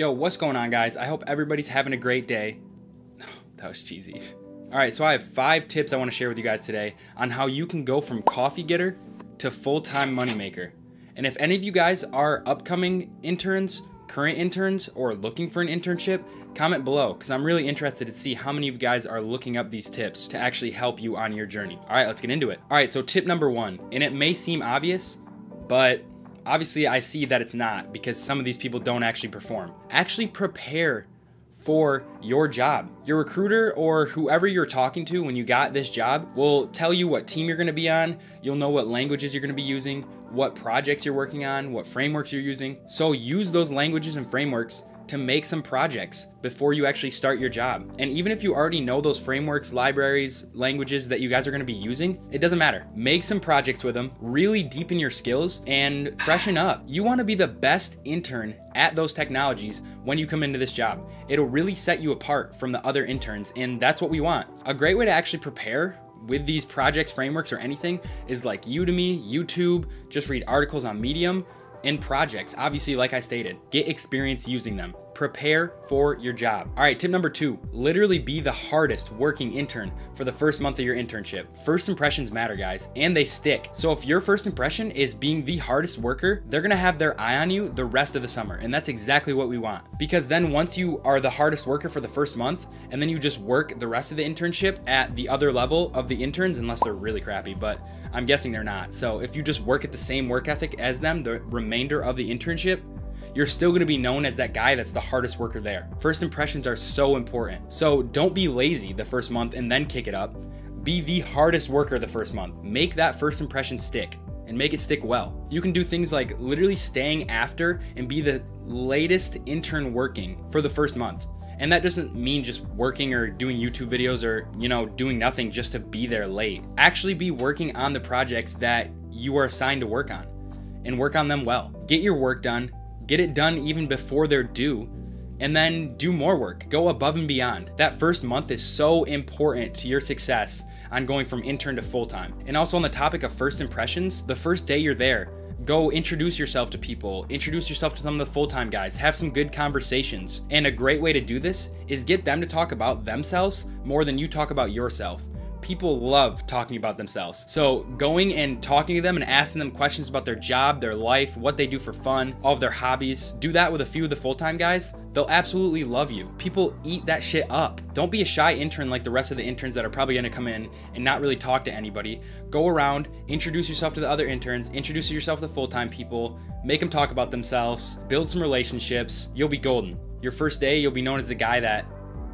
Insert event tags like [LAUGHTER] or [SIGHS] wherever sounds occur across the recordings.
Yo, what's going on, guys? I hope everybody's having a great day. [SIGHS] that was cheesy. All right, so I have five tips I want to share with you guys today on how you can go from coffee getter to full time moneymaker. And if any of you guys are upcoming interns, current interns, or looking for an internship, comment below because I'm really interested to see how many of you guys are looking up these tips to actually help you on your journey. All right, let's get into it. All right, so tip number one, and it may seem obvious, but Obviously, I see that it's not because some of these people don't actually perform. Actually, prepare for your job. Your recruiter or whoever you're talking to when you got this job will tell you what team you're going to be on. You'll know what languages you're going to be using, what projects you're working on, what frameworks you're using. So use those languages and frameworks to make some projects before you actually start your job. And even if you already know those frameworks, libraries, languages that you guys are gonna be using, it doesn't matter. Make some projects with them, really deepen your skills, and freshen up. You wanna be the best intern at those technologies when you come into this job. It'll really set you apart from the other interns, and that's what we want. A great way to actually prepare with these projects, frameworks, or anything is like Udemy, YouTube, just read articles on Medium, and projects. Obviously, like I stated, get experience using them prepare for your job. All right, tip number two, literally be the hardest working intern for the first month of your internship. First impressions matter, guys, and they stick. So if your first impression is being the hardest worker, they're gonna have their eye on you the rest of the summer, and that's exactly what we want. Because then once you are the hardest worker for the first month, and then you just work the rest of the internship at the other level of the interns, unless they're really crappy, but I'm guessing they're not. So if you just work at the same work ethic as them the remainder of the internship, you're still gonna be known as that guy that's the hardest worker there. First impressions are so important. So don't be lazy the first month and then kick it up. Be the hardest worker the first month. Make that first impression stick and make it stick well. You can do things like literally staying after and be the latest intern working for the first month. And that doesn't mean just working or doing YouTube videos or, you know, doing nothing just to be there late. Actually be working on the projects that you are assigned to work on and work on them well. Get your work done, get it done even before they're due, and then do more work. Go above and beyond. That first month is so important to your success on going from intern to full time. And also, on the topic of first impressions, the first day you're there, go introduce yourself to people, introduce yourself to some of the full time guys, have some good conversations. And a great way to do this is get them to talk about themselves more than you talk about yourself people love talking about themselves. So going and talking to them and asking them questions about their job, their life, what they do for fun, all of their hobbies, do that with a few of the full-time guys, they'll absolutely love you. People eat that shit up. Don't be a shy intern like the rest of the interns that are probably gonna come in and not really talk to anybody. Go around, introduce yourself to the other interns, introduce yourself to the full-time people, make them talk about themselves, build some relationships. You'll be golden. Your first day, you'll be known as the guy that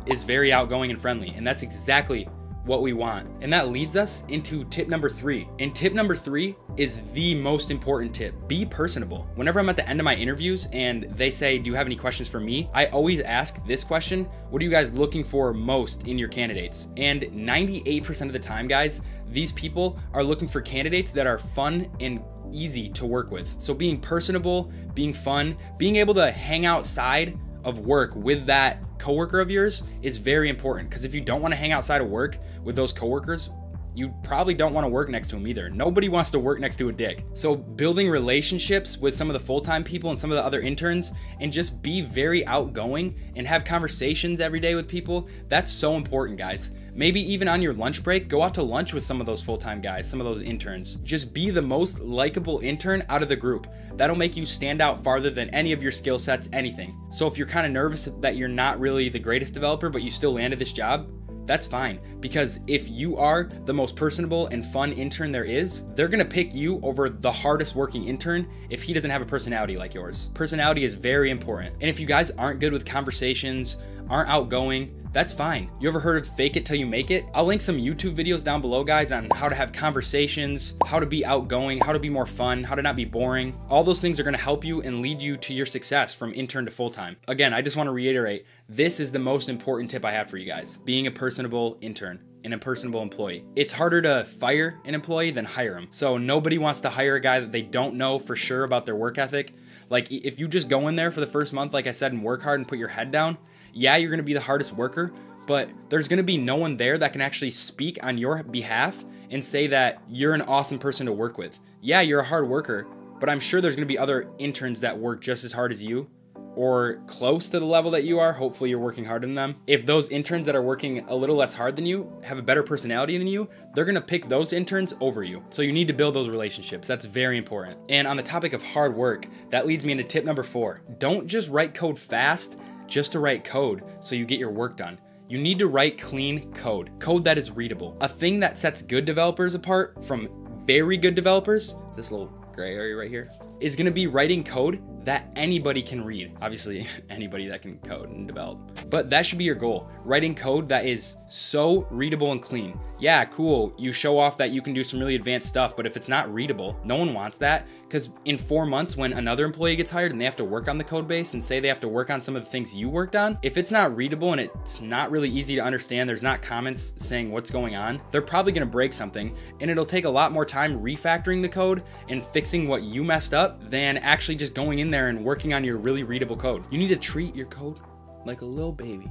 is very outgoing and friendly. And that's exactly what we want. And that leads us into tip number three. And tip number three is the most important tip. Be personable. Whenever I'm at the end of my interviews and they say, Do you have any questions for me? I always ask this question What are you guys looking for most in your candidates? And 98% of the time, guys, these people are looking for candidates that are fun and easy to work with. So being personable, being fun, being able to hang outside of work with that coworker of yours is very important because if you don't want to hang outside of work with those coworkers, you probably don't want to work next to them either. Nobody wants to work next to a dick. So building relationships with some of the full-time people and some of the other interns and just be very outgoing and have conversations every day with people, that's so important, guys. Maybe even on your lunch break, go out to lunch with some of those full-time guys, some of those interns. Just be the most likable intern out of the group. That'll make you stand out farther than any of your skill sets, anything. So if you're kind of nervous that you're not really the greatest developer, but you still landed this job, that's fine because if you are the most personable and fun intern there is, they're gonna pick you over the hardest working intern if he doesn't have a personality like yours. Personality is very important. And if you guys aren't good with conversations, aren't outgoing, that's fine. You ever heard of fake it till you make it? I'll link some YouTube videos down below, guys, on how to have conversations, how to be outgoing, how to be more fun, how to not be boring. All those things are gonna help you and lead you to your success from intern to full time. Again, I just wanna reiterate this is the most important tip I have for you guys being a personable intern an impersonable employee. It's harder to fire an employee than hire him. So nobody wants to hire a guy that they don't know for sure about their work ethic. Like if you just go in there for the first month, like I said, and work hard and put your head down, yeah, you're going to be the hardest worker, but there's going to be no one there that can actually speak on your behalf and say that you're an awesome person to work with. Yeah, you're a hard worker, but I'm sure there's going to be other interns that work just as hard as you or close to the level that you are, hopefully you're working harder than them. If those interns that are working a little less hard than you have a better personality than you, they're gonna pick those interns over you. So you need to build those relationships. That's very important. And on the topic of hard work, that leads me into tip number four. Don't just write code fast just to write code so you get your work done. You need to write clean code, code that is readable. A thing that sets good developers apart from very good developers, this little gray area right here, is gonna be writing code that anybody can read. Obviously, [LAUGHS] anybody that can code and develop. But that should be your goal. Writing code that is so readable and clean. Yeah, cool. You show off that you can do some really advanced stuff, but if it's not readable, no one wants that. Because in four months, when another employee gets hired and they have to work on the code base and say they have to work on some of the things you worked on, if it's not readable and it's not really easy to understand, there's not comments saying what's going on, they're probably gonna break something. And it'll take a lot more time refactoring the code and fixing what you messed up than actually just going in there there and working on your really readable code. You need to treat your code like a little baby.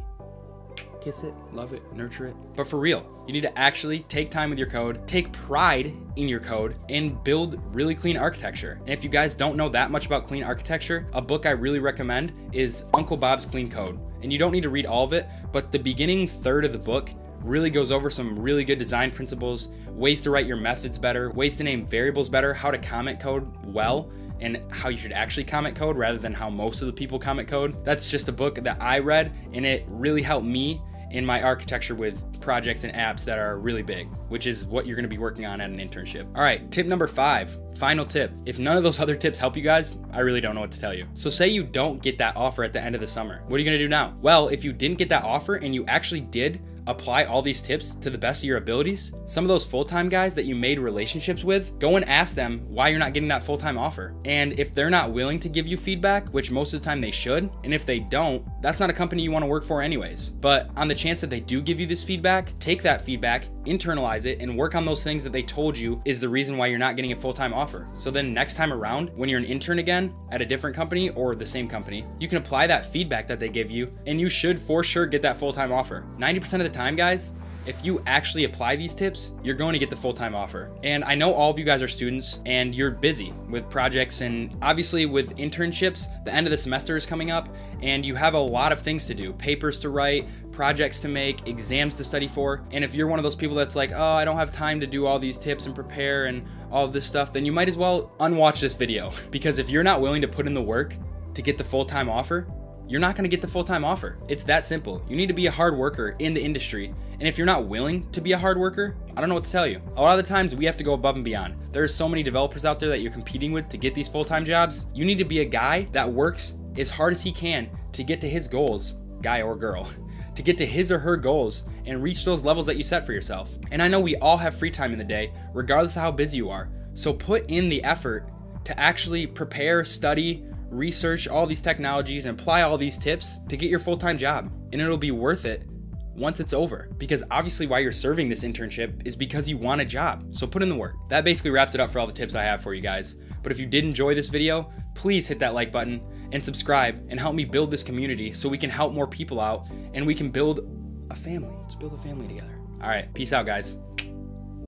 Kiss it, love it, nurture it. But for real, you need to actually take time with your code, take pride in your code, and build really clean architecture. And if you guys don't know that much about clean architecture, a book I really recommend is Uncle Bob's Clean Code. And you don't need to read all of it, but the beginning third of the book really goes over some really good design principles, ways to write your methods better, ways to name variables better, how to comment code well, and how you should actually comment code rather than how most of the people comment code. That's just a book that I read and it really helped me in my architecture with projects and apps that are really big, which is what you're gonna be working on at an internship. All right, tip number five, final tip. If none of those [LAUGHS] other tips help you guys, I really don't know what to tell you. So say you don't get that offer at the end of the summer. What are you gonna do now? Well, if you didn't get that offer and you actually did apply all these tips to the best of your abilities, some of those full-time guys that you made relationships with, go and ask them why you're not getting that full-time offer. And if they're not willing to give you feedback, which most of the time they should, and if they don't, that's not a company you want to work for anyways. But on the chance that they do give you this feedback, take that feedback, internalize it, and work on those things that they told you is the reason why you're not getting a full-time offer. So then next time around, when you're an intern again at a different company or the same company, you can apply that feedback that they give you, and you should for sure get that full-time offer. 90% of the time, guys, if you actually apply these tips, you're going to get the full-time offer. And I know all of you guys are students and you're busy with projects and obviously with internships, the end of the semester is coming up and you have a lot of things to do, papers to write, projects to make, exams to study for. And if you're one of those people that's like, oh, I don't have time to do all these tips and prepare and all of this stuff, then you might as well unwatch this video. [LAUGHS] Because if you're not willing to put in the work to get the full-time offer, you're not gonna get the full-time offer. It's that simple. You need to be a hard worker in the industry. And if you're not willing to be a hard worker, I don't know what to tell you. A lot of the times we have to go above and beyond. There are so many developers out there that you're competing with to get these full-time jobs. You need to be a guy that works as hard as he can to get to his goals, guy or girl, [LAUGHS] to get to his or her goals and reach those levels that you set for yourself. And I know we all have free time in the day, regardless of how busy you are. So put in the effort to actually prepare, study, research all these technologies and apply all these tips to get your full time job. And it'll be worth it once it's over. Because obviously, why you're serving this internship is because you want a job. So put in the work. That basically wraps it up for all the tips I have for you guys. But if you did enjoy this video, please hit that like button and subscribe and help me build this community so we can help more people out and we can build a family. Let's build a family together. All right, peace out, guys.